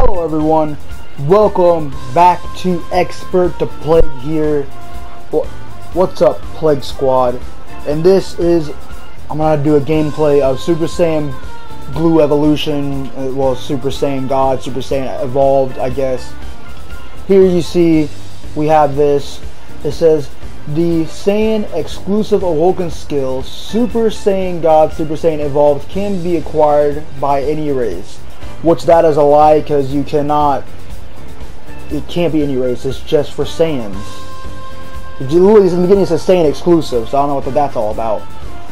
everyone, welcome back to XpertDaPlague here. What's up, Plague Squad? And this is, I'm gonna do a gameplay of Super Saiyan Blue Evolution, uh, well, Super Saiyan God, Super Saiyan Evolved, I guess. Here you see, we have this, it says, the Saiyan exclusive awoken skill, Super Saiyan God, Super Saiyan Evolved, can be acquired by any race which that is a lie because you cannot it can't be any race it's just for Saiyans you literally in the beginning it says Saiyan exclusive so I don't know what that's all about.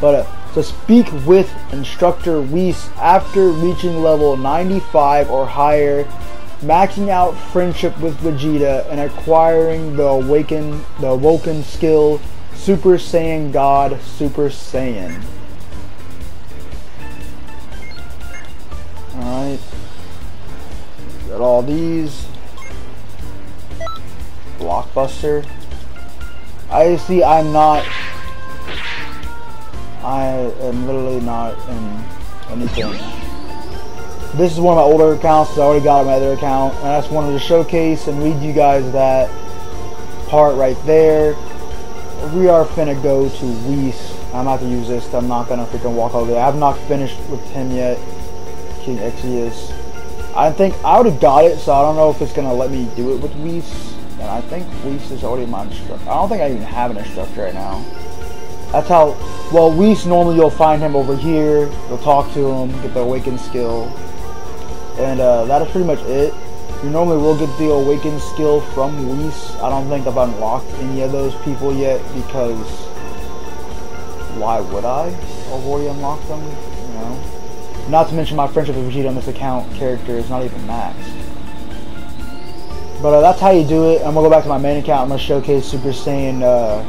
But uh, to speak with instructor Whis after reaching level 95 or higher maxing out friendship with Vegeta and acquiring the awaken the awoken skill Super Saiyan God Super Saiyan Got all these. Blockbuster. I see I'm not I am literally not in anything. This is one of my older accounts, so I already got my other account, and I just wanted to showcase and read you guys that part right there. We are finna go to Whis. I'm not gonna use this, I'm not gonna freaking walk over there. I have not finished with him yet. King Exodus. I think I would have got it, so I don't know if it's gonna let me do it with Whis. And I think Whis is already my instructor. I don't think I even have an instructor right now. That's how. Well, Whis normally you'll find him over here. You'll talk to him, get the awaken skill, and uh, that is pretty much it. You normally will get the awaken skill from Whis. I don't think I've unlocked any of those people yet because why would I? I've already unlocked them, you know. Not to mention my friendship with Vegeta on this account character is not even maxed. But uh, that's how you do it. I'm to go back to my main account. I'm to showcase Super Saiyan uh,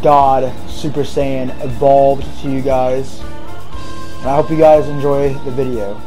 God, Super Saiyan Evolved to you guys. And I hope you guys enjoy the video.